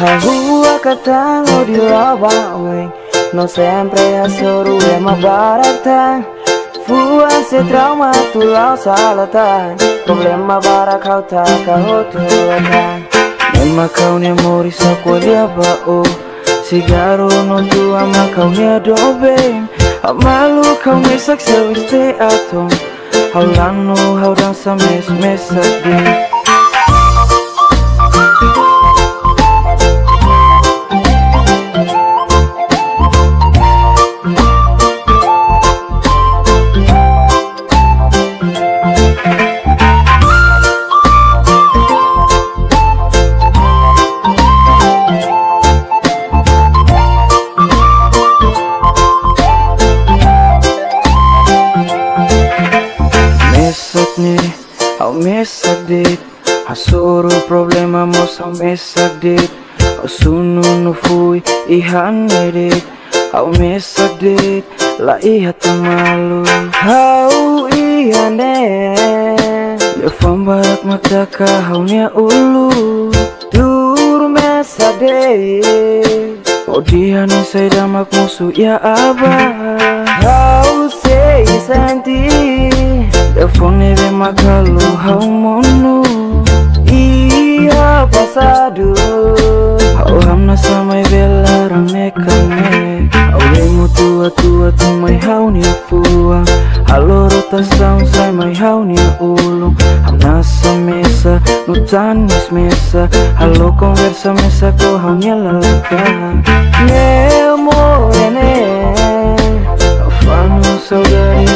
A rua catanga di lava ué Não sempre é soro é uma barata Fua se trauma tu lau salata Problema bara kau taka hotu ata Nema kau ne mori sa kualia ba o Sigaro no tu ama kau ne adobe Amalu kau ne saksa wiste atom Hau lano hau dansa mes mes adi Au mesak dit Hasuru problema mo sa mesak dit Au sunu no fui ihan dit Au mesak dit La iha malu Hau ihane Ya fambarak mata ka hau nia ulu. Dur mesak dit dia ni saya damak musuh ya abah Hau sei senti Telefone ve makalu hau monu Iya pasado Hau hamna samai vela ramekane Hau lemu tua tua tu mai hau ni afua Halo rota sound sai mai hau ni ulung Hamna mesa no tanis mesa. Halo conversa mesa ko hau ni lalaka. Nemo ene Afano saudades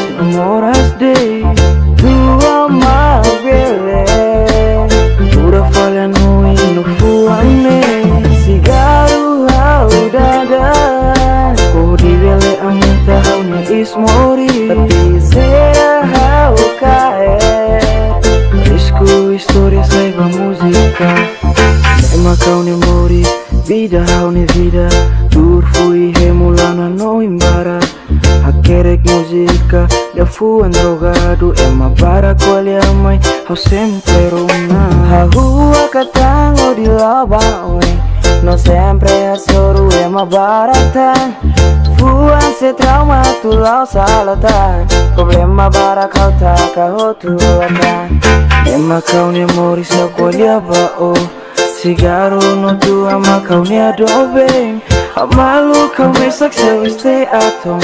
pudiš mori Baptizera hauka je história istorija svega muzika Nema kao nem mori, vida hau ni vida. Turfu i hemulana no imbara fui muzika, da fu androgado qual é a mãe, hau sempre runa rua akatango di lava, oi não sempre é soro, é uma barata Buang setrauma tulau salatan Problema para kau tak kau tulakan Tema kau ni mori sokolia bao. Sigaro no tu ama kau ni adobeng Amalu kau mesak sewi stay at home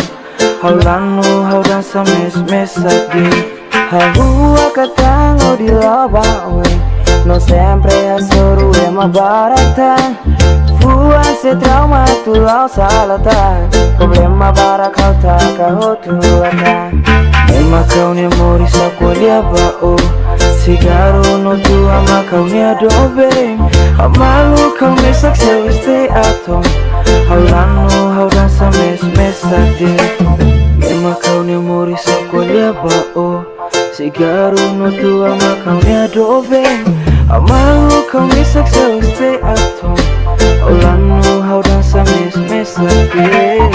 Hau lanu hau dansa mes mes lagi Hau akatang di labaweng Non sempre a sorue ma Huase trauma itu ao salata Problema para kauta ka hotu ata Nema kaune mori sa kualia bao Sigaro no tu ama kaune adobe Amalu kaune sakse wiste atom. Haulanu haudan sa mes mes tadi Nema kaune mori sa kualia bao Sigaro no tu ama kaune adobe Amalu kaune sakse wiste atom. Olangmu haudan semis-mis lebih